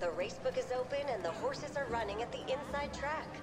The racebook is open and the horses are running at the inside track.